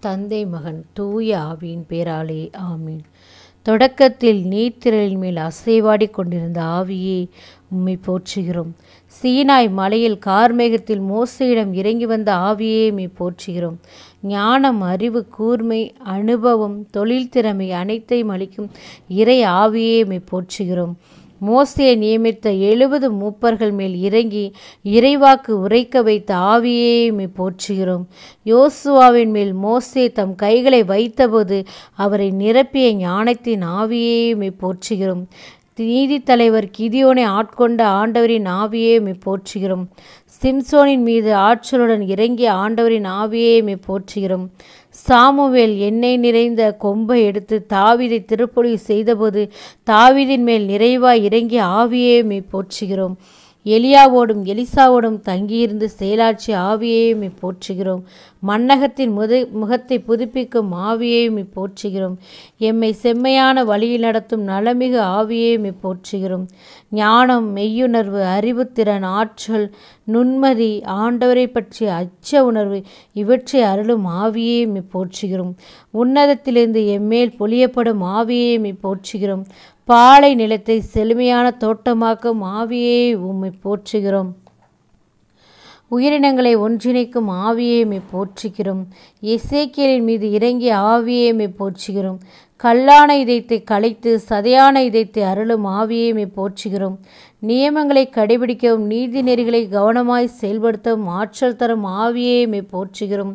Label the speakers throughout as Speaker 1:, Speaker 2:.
Speaker 1: தந்தை மகன் தூய ஆவியின் பேராலே ஆமீன். தொடக்கத்தில் நீர்த்திரலின் மேல் அசைவாடி கொண்டிருந்த ஆவியே உம்மை போற்றுகிறோம். சீனாய் மலையில் கார்மேகத்தில் மோசையிடம் இறங்கி வந்த ஆவியே உம்மை போற்றுகிறோம். ஞானம் அறிவு கூர்மை அனுபவம் தொழில் திறமை அனைத்தையும் அளிக்கும் இறை ஆவியே உம்மை போற்றுகிறோம். மோசையை நியமித்த எழுபது மூப்பர்கள் மேல் இறங்கி இறைவாக்கு உரைக்க வைத்த ஆவியே போற்றுகிறோம். யோசுவாவின் மேல் மோசே தம் கைகளை வைத்தபோது அவரை நிரப்பிய ஞானத்தின் ஆவியே போற்றுகிறோம். நீதி தலைவர் கிதியோனை ஆட்கொண்ட ஆண்டவரின் ஆவியே உம்மை போற்றுகிறோம். சிம்சோனின் மீது ஆற்றலுடன் இறங்கிய ஆண்டவரின் ஆவியே மே போற்றுகிறோம். சாமுவேல் எண்ணெய் நிறைந்த கொம்பை எடுத்து தாவிதை திருப்பொழி செய்தபோது தாவிதின் மேல் நிறைவாய் இறங்கிய ஆவியே போற்றுகிறோம். எலியாவோடும் எலிசாவோடும் தங்கியிருந்து செயலாட்சி ஆவியையும் போற்றுகிறோம். மன்னகத்தின் முத முகத்தை புதுப்பிக்கும் ஆவியையும் போற்றுகிறோம். எம்மை செம்மையான வழியில் நடத்தும் நலமிகு ஆவியையும் போற்றுகிறோம். ஞானம் மெய்யுணர்வு அறிவுத்திறன் ஆற்றல் நுண்மதி ஆண்டவரை பற்றிய அச்ச உணர்வு இவற்றை அருளும் ஆவியையும் போற்றுகிறோம். உன்னதத்திலிருந்து எம்மேல் பொழியப்படும் ஆவியையும் போற்றுகிறோம். பாலை நிலத்தை செழுமையான தோட்டமாக்கும் ஆவியே உம்மை போற்றுகிறோம். உயிரினங்களை ஒன்றிணைக்கும் ஆவியேமை போற்றுகிறோம். இசைக்கியலின் மீது இறங்கிய ஆவியேமை போற்றுகிறோம். கல்லான இதயத்தை களைத்து சதையான இதயத்தை அருளும் ஆவியேமை போற்றுகிறோம். நியமங்களை கடைபிடிக்கவும் நீதி நெறிகளை கவனமாய் செயல்படுத்தவும் ஆற்றல் தரும் ஆவியேமை போற்றுகிறோம்.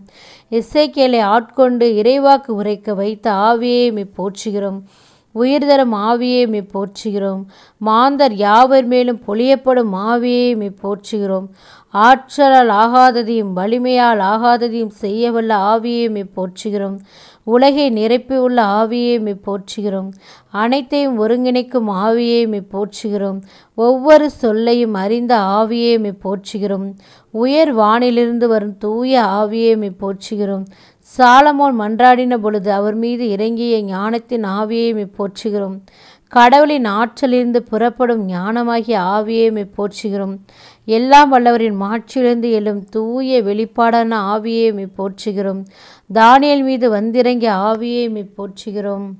Speaker 1: இசைக்கியலை ஆட்கொண்டு இறைவாக்கு உரைக்க வைத்த ஆவியேமை போற்றுகிறோம். உயிர்தரும் ஆவியை மீ போற்றுகிறோம். மாந்தர் யாவர் மேலும் பொழியப்படும் ஆவியை மீ போற்றுகிறோம். ஆற்றலால் ஆகாததையும் வலிமையால் ஆகாததையும் செய்யவல்ல ஆவியை மீ போற்றுகிறோம். உலகை நிரப்பியுள்ள ஆவியை மீ போற்றுகிறோம். அனைத்தையும் ஒருங்கிணைக்கும் ஆவியை மீ போற்றுகிறோம். ஒவ்வொரு சொல்லையும் அறிந்த ஆவியை மீ போற்றுகிறோம். உயர் வானிலிருந்து வரும் தூய ஆவியை மீ போற்றுகிறோம். சாலமோன் மன்றாடின பொழுது அவர் மீது இறங்கிய ஞானத்தின் ஆவியை போற்றுகிறோம். கடவுளின் ஆற்றலிருந்து புறப்படும் ஞானமாகிய ஆவியை போற்றுகிறோம். எல்லாம் வல்லவரின் மாட்சியிலிருந்து எழும் தூய வெளிப்பாடான ஆவியை போற்றுகிறோம். தானியல் மீது வந்திறங்கிய ஆவியை போற்றுகிறோம்.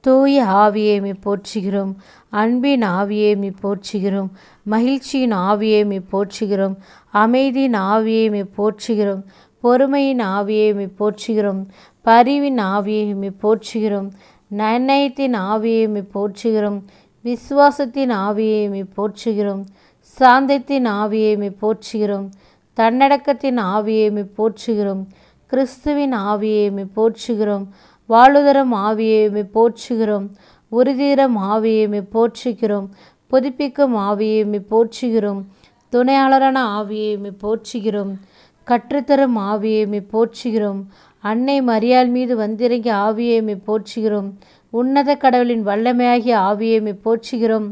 Speaker 1: தூய ஆவியை மீ போற்றுகிறோம். அன்பின் ஆவியை மீ போற்றுகிறோம். மகிழ்ச்சியின் ஆவியை மீ போற்றுகிறோம். அமைதியின் ஆவியை மீ போற்றுகிறோம். பொறுமையின் ஆவியை மீ போற்றுகிறோம் பரிவின் ஆவியை மீ போற்றுகிறோம் நன்னயத்தின் ஆவியை மீ போற்றுகிறோம் விசுவாசத்தின் ஆவியை மீ போற்றுகிறோம் சாந்தத்தின் ஆவியை மீ போற்றுகிறோம் தன்னடக்கத்தின் ஆவியை மீ போற்றுகிறோம் கிறிஸ்துவின் ஆவியை மீ போற்றுகிறோம் வாழுதரம் ஆவியை மீ போற்றுகிறோம் உறுதிதரம் ஆவியை மீ போற்றுகிறோம் புதுப்பிக்கும் ஆவியை மீ போற்றுகிறோம் துணையாளரான ஆவியை மீ போற்றுகிறோம் கற்றுத்தரும் ஆவியை போற்றுகிறோம். அன்னை மரியாள் மீது வந்திறங்கிய ஆவியை போற்றுகிறோம். உன்னத கடவுளின் வல்லமையாகிய ஆவியை போற்றுகிறோம்.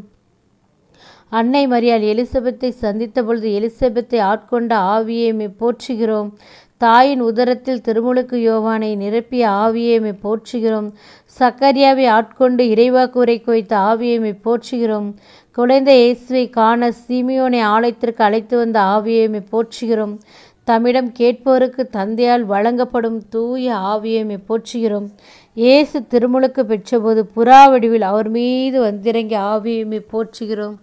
Speaker 1: அன்னை மரியாள் எலிசபெத்தை சந்தித்த பொழுது எலிசபெத்தை ஆட்கொண்ட ஆவியை போற்றுகிறோம். தாயின் உதரத்தில் திருமுழுக்கு யோவானை நிரப்பிய ஆவியை மே போற்றுகிறோம். சக்கரியாவை ஆட்கொண்டு இறைவாக்கு உரைக்கு வைத்த ஆவியை போற்றுகிறோம். குழந்தை இயேசுவை காண சீமியோனை ஆலயத்திற்கு அழைத்து வந்த ஆவியை போற்றுகிறோம். தம்மிடம் கேட்போருக்கு தந்தையால் வழங்கப்படும் தூய ஆவியமே போற்றுகிறோம். இயேசு திருமுழுக்கு பெற்றபோது புறா வடிவில் அவர் மீது வந்திறங்கிய ஆவியமே போற்றுகிறோம்.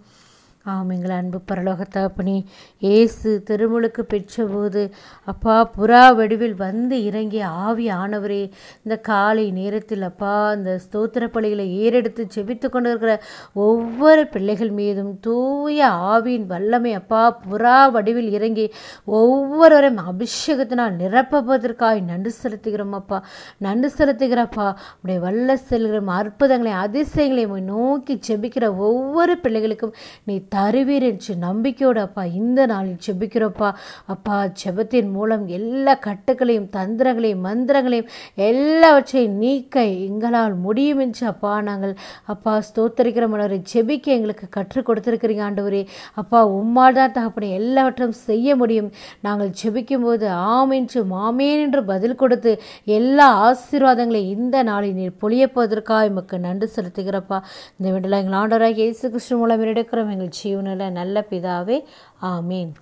Speaker 1: ஆம் எங்கள் அன்பு பரலோக தகப்பனே இயேசு திருமுழுக்கு பெற்றபோது அப்பா புறா வடிவில் வந்து இறங்கிய ஆவி ஆனவரே இந்த காலை நேரத்தில் அப்பா இந்த ஸ்தோத்திர பலிகளை ஏறெடுத்து செபித்து கொண்டிருக்கிற ஒவ்வொரு பிள்ளைகள் மீதும் தூய ஆவியின் வல்லமை அப்பா புறா வடிவில் இறங்கி ஒவ்வொருவரையும் அபிஷேகத்தினால் நிரப்புவதற்காக நன்றி செலுத்துகிறோம் அப்பா. நன்றி செலுத்துகிறப்பா உடைய வல்ல செல்கிற அற்புதங்களை அதிசயங்களை நோக்கி செபிக்கிற ஒவ்வொரு பிள்ளைகளுக்கும் நீ தருவீர் என்று நம்பிக்கையோடு அப்பா இந்த நாளில் செபிக்கிறோப்பா அப்பா ஜெபத்தின் மூலம் எல்லா கட்டுகளையும் தந்திரங்களையும் மந்திரங்களையும் எல்லாவற்றையும் நீக்க எங்களால் முடியும் என்று அப்பா நாங்கள் அப்பா ஸ்தோத்தரிக்கிற மலரை ஜெபிக்க எங்களுக்கு கற்றுக் கொடுத்துருக்கிறீங்க ஆண்டவரே. அப்பா உம்மால் தான் தகப்பனை எல்லாவற்றையும் செய்ய முடியும். நாங்கள் ஜெபிக்கும் போது ஆம் என்று மாமேன் என்று பதில் கொடுத்து எல்லா ஆசீர்வாதங்களையும் இந்த நாளில் நீர் பொழியப்போவதற்காக எமக்கு நன்றி செலுத்துகிறப்பா. இந்த விடலாம் எங்கள் ஆண்டவராக இயேசு கிருஷ்ணன் மூலம் எடுக்கிறோம் எங்கள் ஜீவனில் நல்ல பிதாவே ஆமீன்.